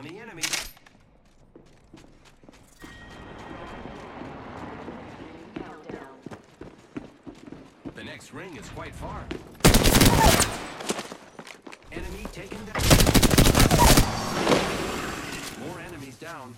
on the enemy. The next ring is quite far. Enemy taken down. More enemies down.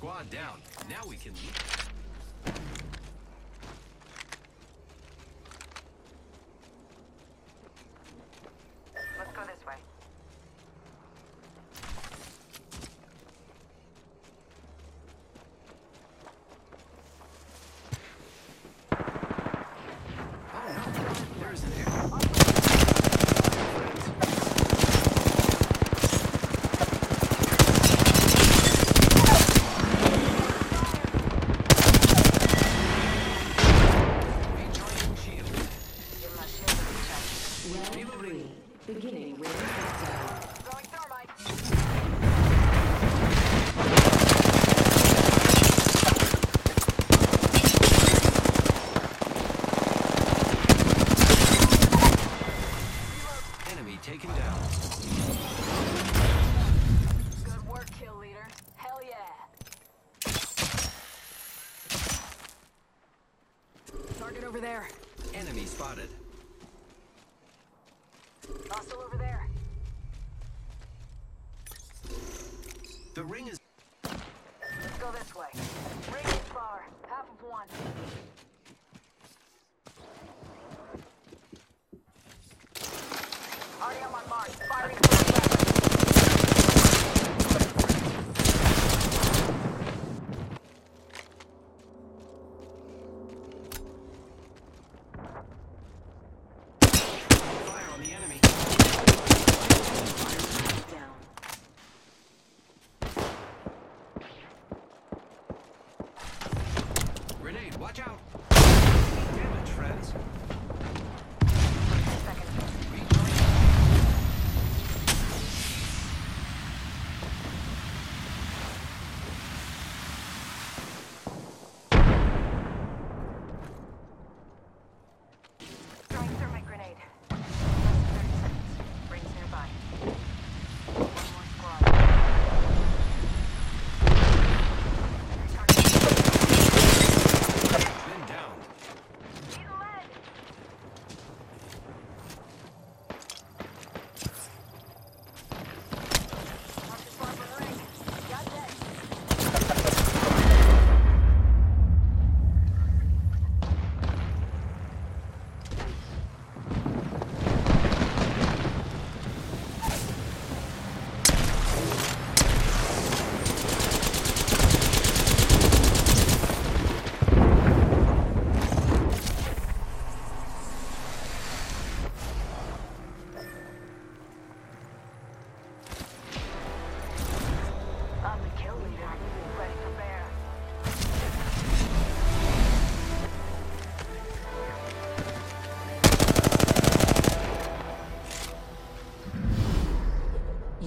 Squad down. Now we can leave. Beginning with Beginning on.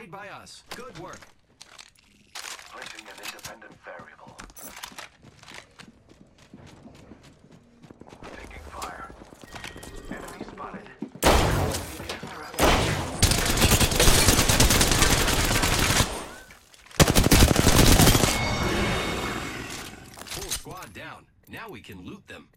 Made by us. Good work. Placing an independent variable. Taking fire. Enemy spotted. Full squad down. Now we can loot them.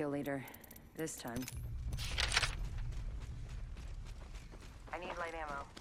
kill leader. This time. I need light ammo.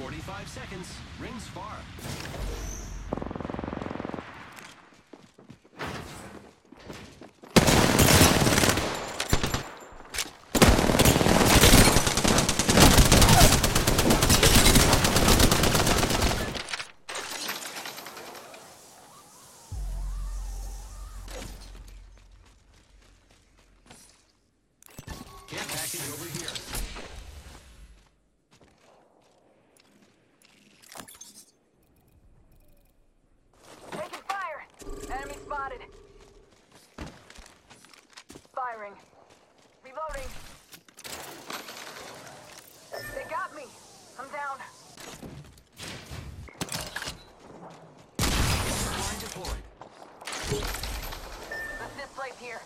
45 seconds. Rings far. firing. Reloading. They got me. I'm down. Line deployed. Let's displace here.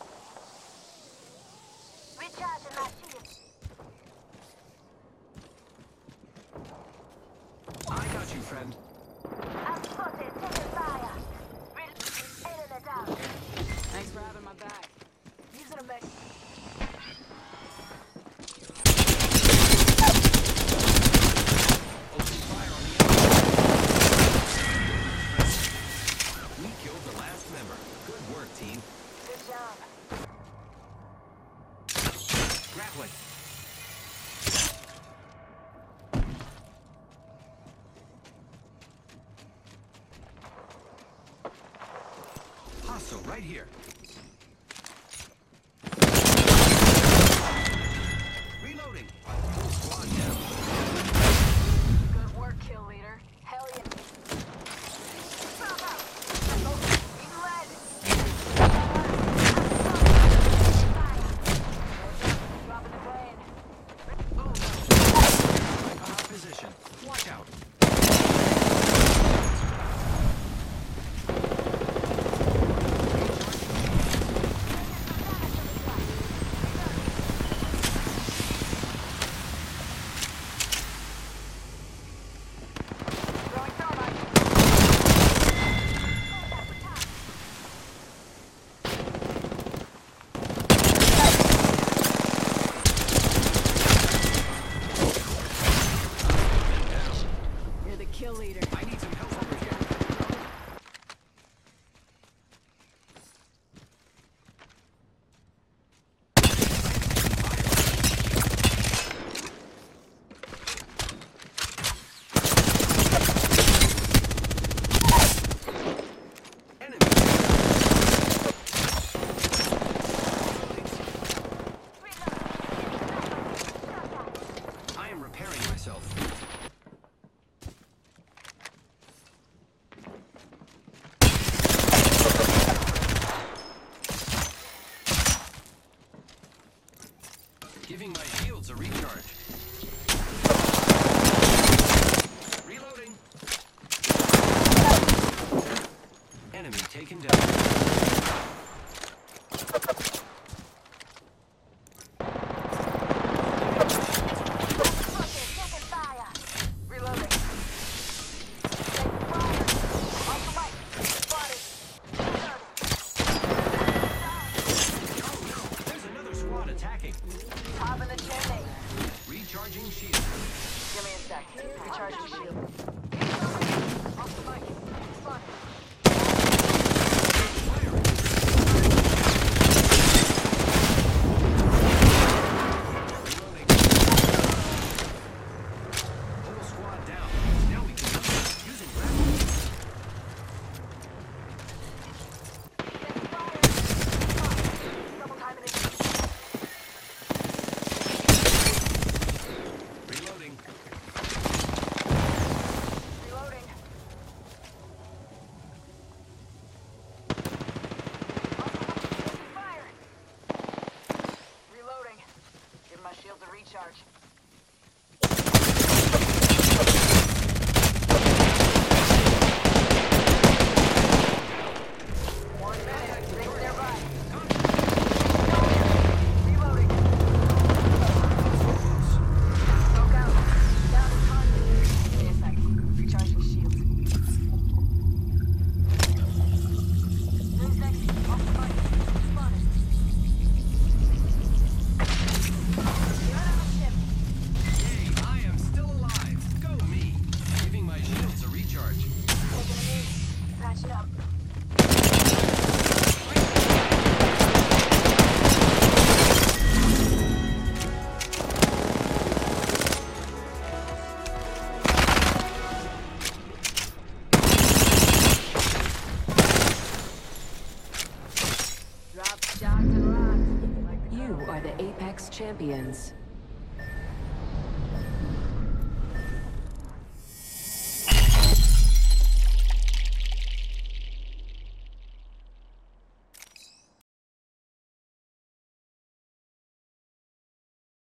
kill leader. I need some help over Giving my shields a recharge. Reloading. Enemy taken down. my shields are recharged. Yep.